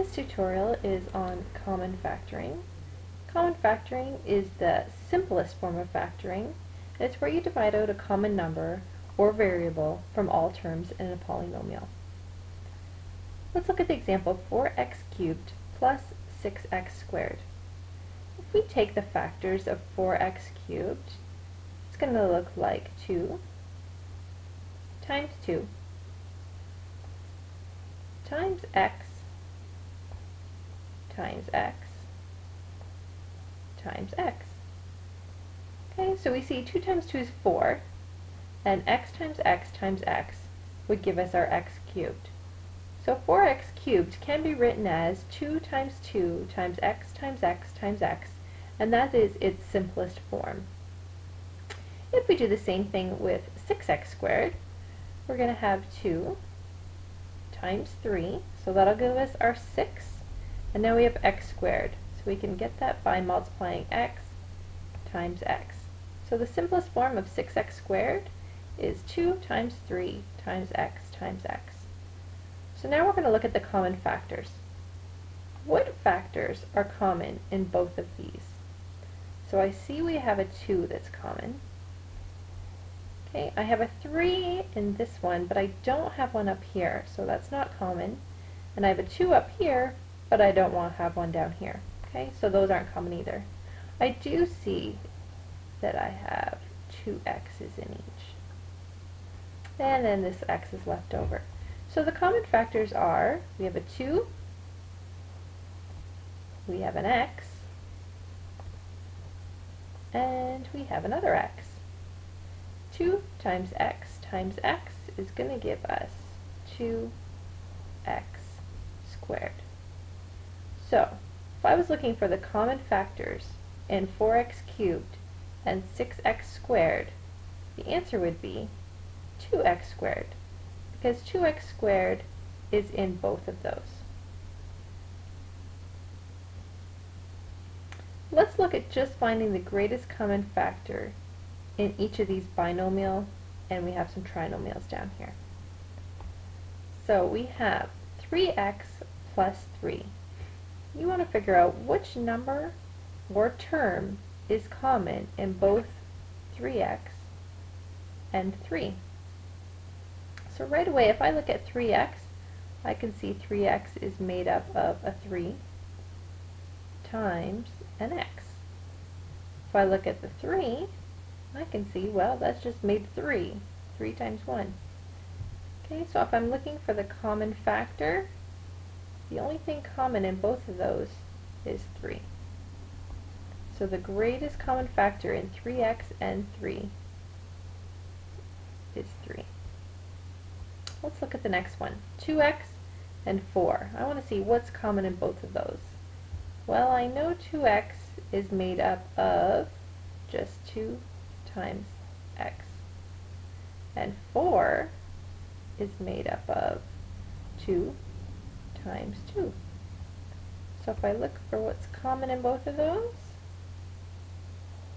This tutorial is on common factoring. Common factoring is the simplest form of factoring. It's where you divide out a common number or variable from all terms in a polynomial. Let's look at the example 4x cubed plus 6x squared. If we take the factors of 4x cubed, it's going to look like 2 times 2 times x times x times x. Okay, so we see 2 times 2 is 4, and x times x times x would give us our x cubed. So 4x cubed can be written as 2 times 2 times x times x times x, and that is its simplest form. If we do the same thing with 6x squared, we're going to have 2 times 3, so that'll give us our 6, and now we have x squared. So we can get that by multiplying x times x. So the simplest form of 6x squared is 2 times 3 times x times x. So now we're going to look at the common factors. What factors are common in both of these? So I see we have a 2 that's common. Okay, I have a 3 in this one, but I don't have one up here, so that's not common. And I have a 2 up here, but I don't want to have one down here. Okay, so those aren't common either. I do see that I have two x's in each. And then this x is left over. So the common factors are, we have a 2, we have an x, and we have another x. 2 times x times x is going to give us 2x squared. So, if I was looking for the common factors in 4x cubed and 6x squared, the answer would be 2x squared, because 2x squared is in both of those. Let's look at just finding the greatest common factor in each of these binomial, and we have some trinomials down here. So we have 3x plus 3. You want to figure out which number or term is common in both 3x and 3. So right away, if I look at 3x, I can see 3x is made up of a 3 times an x. If I look at the 3, I can see, well, that's just made 3. 3 times 1. Okay, so if I'm looking for the common factor, the only thing common in both of those is 3. So the greatest common factor in 3x and 3 is 3. Let's look at the next one. 2x and 4. I want to see what's common in both of those. Well, I know 2x is made up of just 2 times x. And 4 is made up of 2 times 2. So if I look for what's common in both of those,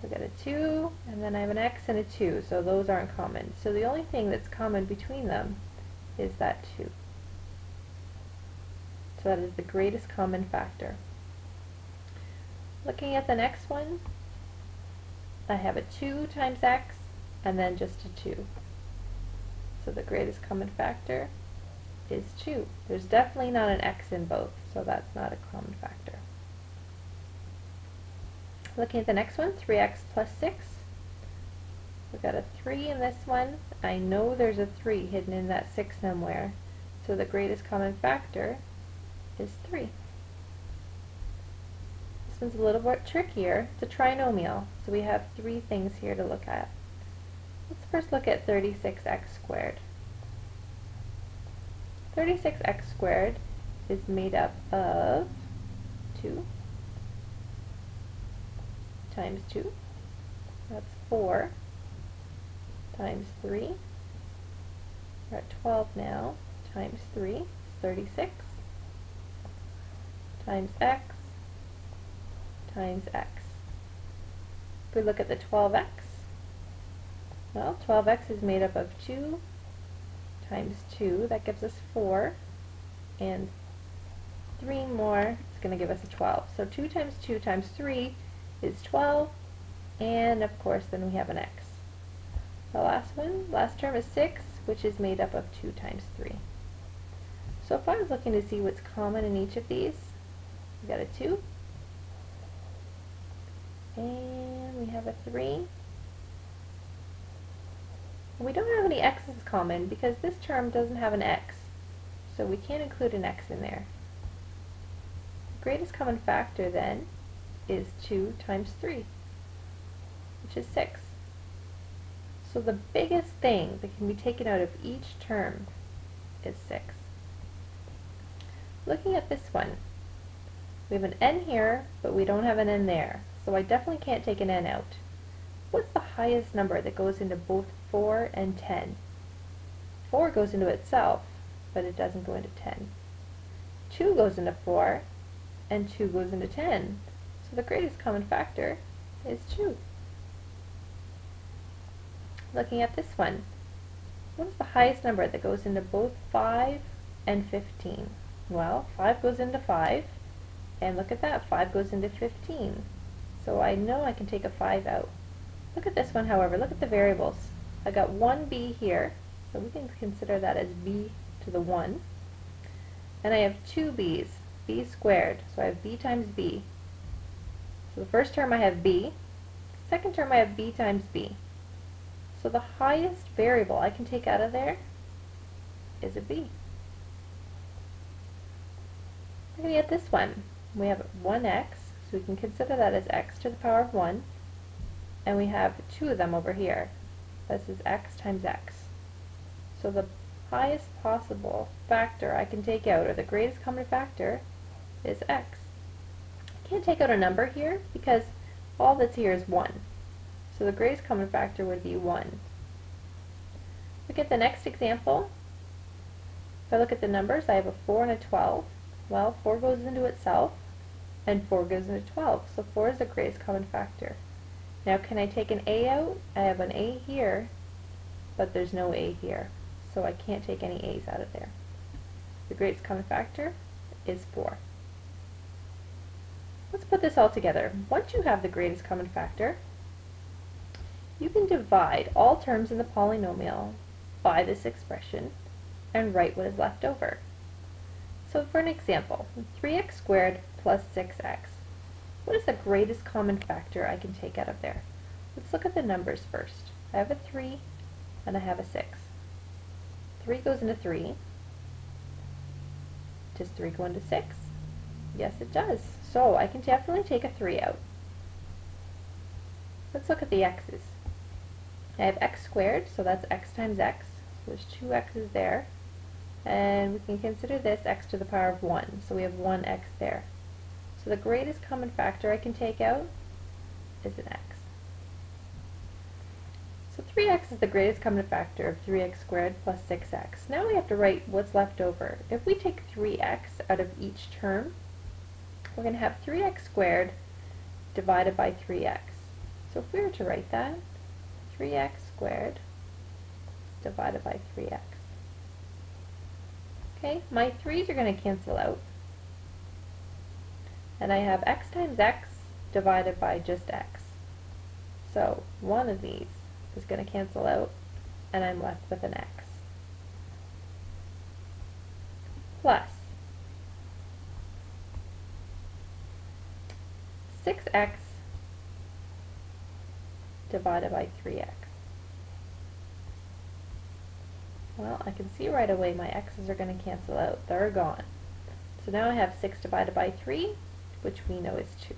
I got a 2, and then I have an x and a 2, so those aren't common. So the only thing that's common between them is that 2. So that is the greatest common factor. Looking at the next one, I have a 2 times x, and then just a 2. So the greatest common factor is 2. There's definitely not an x in both, so that's not a common factor. Looking at the next one, 3x plus 6. We've got a 3 in this one. I know there's a 3 hidden in that 6 somewhere, so the greatest common factor is 3. This one's a little bit trickier. It's a trinomial, so we have three things here to look at. Let's first look at 36x squared. 36x squared is made up of 2 times 2, that's 4, times 3, we're at 12 now, times 3, is 36, times x, times x. If we look at the 12x, well, 12x is made up of 2 times 2, that gives us 4, and 3 more is going to give us a 12. So 2 times 2 times 3 is 12, and of course then we have an x. The last one, last term is 6, which is made up of 2 times 3. So if I was looking to see what's common in each of these, we got a 2, and we have a 3, we don't have any x's common because this term doesn't have an x, so we can't include an x in there. The greatest common factor then is 2 times 3, which is 6. So the biggest thing that can be taken out of each term is 6. Looking at this one, we have an n here, but we don't have an n there, so I definitely can't take an n out. What's the highest number that goes into both 4 and 10? 4 goes into itself, but it doesn't go into 10. 2 goes into 4, and 2 goes into 10. So the greatest common factor is 2. Looking at this one, what is the highest number that goes into both 5 and 15? Well, 5 goes into 5, and look at that, 5 goes into 15. So I know I can take a 5 out. Look at this one, however. Look at the variables. I got 1b here, so we can consider that as b to the 1. And I have two b's, b squared, so I have b times b. So the first term I have b, second term I have b times b. So the highest variable I can take out of there is a b. Looking at this one, we have 1x, so we can consider that as x to the power of 1 and we have two of them over here. This is x times x. So the highest possible factor I can take out, or the greatest common factor, is x. I can't take out a number here because all that's here is 1. So the greatest common factor would be 1. Look at the next example. If I look at the numbers, I have a 4 and a 12. Well, 4 goes into itself, and 4 goes into 12. So 4 is the greatest common factor. Now can I take an A out? I have an A here, but there's no A here. So I can't take any A's out of there. The greatest common factor is 4. Let's put this all together. Once you have the greatest common factor, you can divide all terms in the polynomial by this expression and write what is left over. So for an example, 3x squared plus 6x what is the greatest common factor I can take out of there? Let's look at the numbers first. I have a 3 and I have a 6. 3 goes into 3. Does 3 go into 6? Yes, it does. So I can definitely take a 3 out. Let's look at the x's. I have x squared, so that's x times x. So there's two x's there. And we can consider this x to the power of 1. So we have 1x there. So the greatest common factor I can take out is an x. So 3x is the greatest common factor of 3x squared plus 6x. Now we have to write what's left over. If we take 3x out of each term, we're going to have 3x squared divided by 3x. So if we were to write that, 3x squared divided by 3x. Okay, my 3's are going to cancel out and I have x times x divided by just x. So one of these is going to cancel out, and I'm left with an x. Plus 6x divided by 3x. Well, I can see right away my x's are going to cancel out. They're gone. So now I have 6 divided by 3, which we know is 2.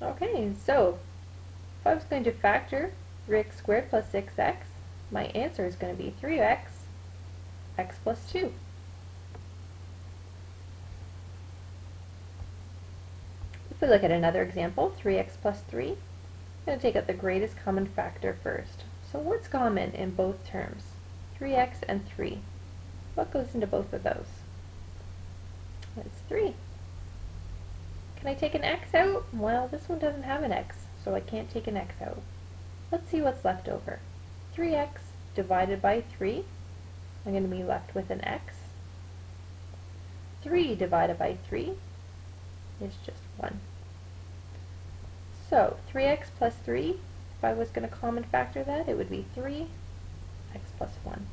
Okay, so if I was going to factor 3x squared plus 6x, my answer is going to be 3x, x plus 2. If we look at another example, 3x plus 3, I'm going to take out the greatest common factor first. So what's common in both terms? 3x and 3. What goes into both of those? That's 3. Can I take an x out? Well, this one doesn't have an x, so I can't take an x out. Let's see what's left over. 3x divided by 3. I'm going to be left with an x. 3 divided by 3 is just 1. So 3x plus 3, if I was going to common factor that, it would be 3x plus 1.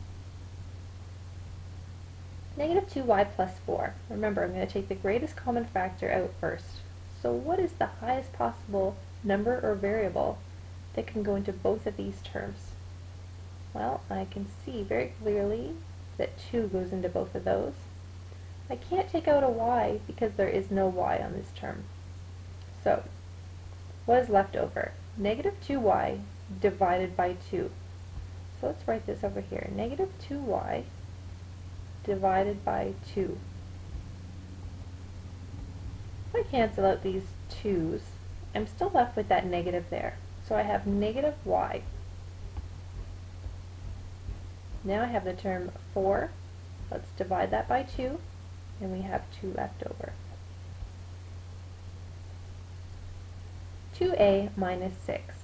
Negative 2y plus 4. Remember, I'm going to take the greatest common factor out first. So what is the highest possible number or variable that can go into both of these terms? Well, I can see very clearly that 2 goes into both of those. I can't take out a y because there is no y on this term. So, what is left over? Negative 2y divided by 2. So let's write this over here. Negative 2y divided by 2. If I cancel out these 2's, I'm still left with that negative there. So I have negative y. Now I have the term 4. Let's divide that by 2, and we have 2 left over. 2a minus 6.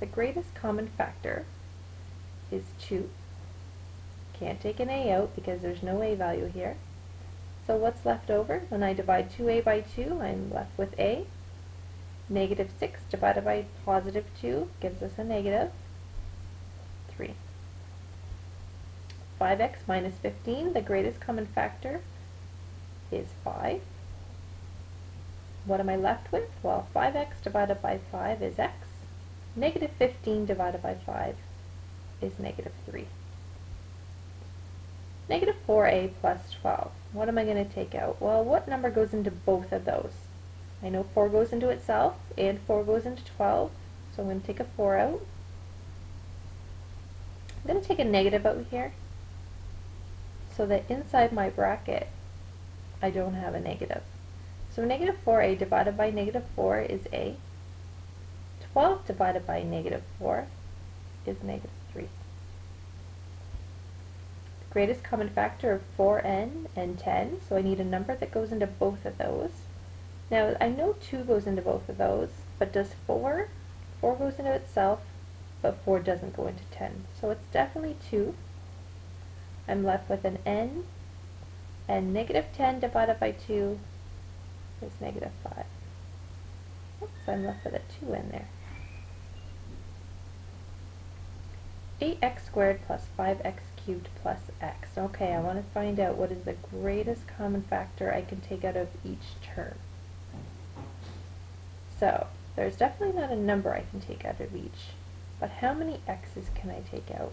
The greatest common factor is 2. Can't take an a out because there's no a value here. So what's left over? When I divide 2a by 2, I'm left with a. Negative 6 divided by positive 2 gives us a negative 3. 5x minus 15, the greatest common factor is 5. What am I left with? Well, 5x divided by 5 is x. Negative 15 divided by 5 is negative 3. Negative 4a plus 12. What am I going to take out? Well, what number goes into both of those? I know 4 goes into itself, and 4 goes into 12, so I'm going to take a 4 out. I'm going to take a negative out here, so that inside my bracket, I don't have a negative. So negative 4a divided by negative 4 is a. 12 divided by negative 4 is negative 3 greatest common factor of 4n and 10, so I need a number that goes into both of those. Now, I know 2 goes into both of those, but does 4? 4 goes into itself, but 4 doesn't go into 10. So it's definitely 2. I'm left with an n, and negative 10 divided by 2 is negative 5. Oops, I'm left with a 2 in there. 8x squared plus 5x cubed plus x. Okay, I want to find out what is the greatest common factor I can take out of each term. So, there's definitely not a number I can take out of each, but how many x's can I take out?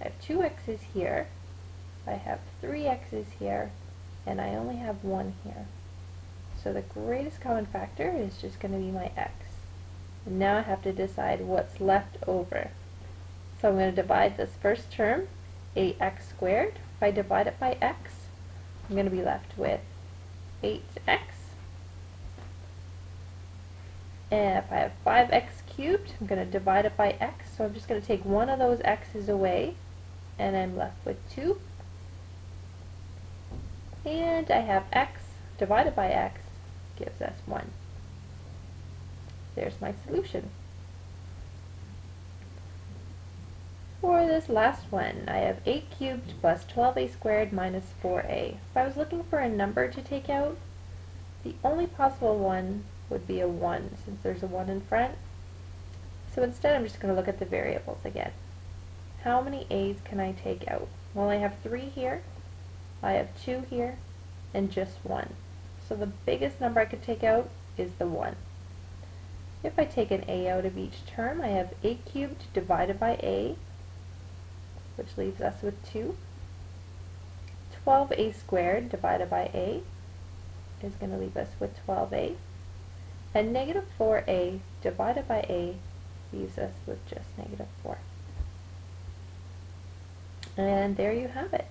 I have two x's here, I have three x's here, and I only have one here. So the greatest common factor is just going to be my x. And now I have to decide what's left over. So I'm going to divide this first term 8x squared. If I divide it by x, I'm going to be left with 8x. And if I have 5x cubed, I'm going to divide it by x. So I'm just going to take one of those x's away, and I'm left with 2. And I have x divided by x gives us 1. There's my solution. For this last one, I have 8 cubed plus 12a squared minus 4a. If I was looking for a number to take out, the only possible one would be a 1, since there's a 1 in front. So instead, I'm just going to look at the variables again. How many a's can I take out? Well, I have 3 here, I have 2 here, and just 1. So the biggest number I could take out is the 1. If I take an a out of each term, I have 8 cubed divided by a, which leaves us with 2. 12a squared divided by a is going to leave us with 12a. And negative 4a divided by a leaves us with just negative 4. And there you have it.